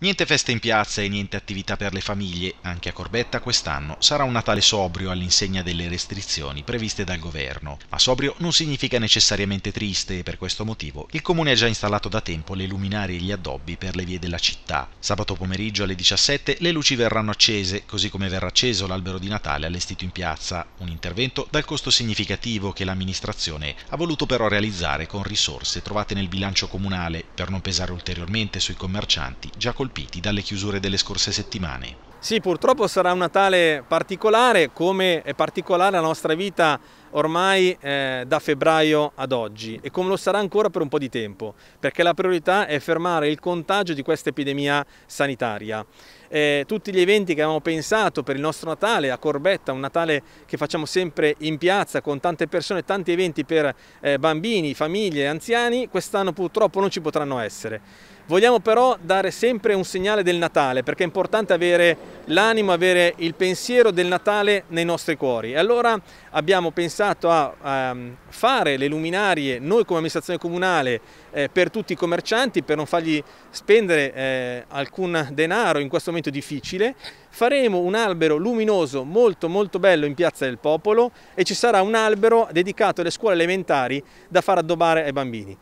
Niente feste in piazza e niente attività per le famiglie, anche a Corbetta quest'anno sarà un Natale sobrio all'insegna delle restrizioni previste dal governo. Ma sobrio non significa necessariamente triste e per questo motivo il comune ha già installato da tempo le luminarie e gli addobbi per le vie della città. Sabato pomeriggio alle 17 le luci verranno accese, così come verrà acceso l'albero di Natale allestito in piazza, un intervento dal costo significativo che l'amministrazione ha voluto però realizzare con risorse trovate nel bilancio comunale per non pesare ulteriormente sui commercianti già colpiti colpiti dalle chiusure delle scorse settimane. Sì, purtroppo sarà un Natale particolare, come è particolare la nostra vita ormai eh, da febbraio ad oggi e come lo sarà ancora per un po' di tempo, perché la priorità è fermare il contagio di questa epidemia sanitaria. Eh, tutti gli eventi che avevamo pensato per il nostro Natale a Corbetta, un Natale che facciamo sempre in piazza con tante persone, tanti eventi per eh, bambini, famiglie, anziani, quest'anno purtroppo non ci potranno essere. Vogliamo però dare sempre un segnale del Natale perché è importante avere l'animo, avere il pensiero del Natale nei nostri cuori. E allora abbiamo pensato a, a fare le luminarie noi come amministrazione comunale eh, per tutti i commercianti per non fargli spendere eh, alcun denaro in questo momento difficile. Faremo un albero luminoso molto molto bello in Piazza del Popolo e ci sarà un albero dedicato alle scuole elementari da far addobbare ai bambini.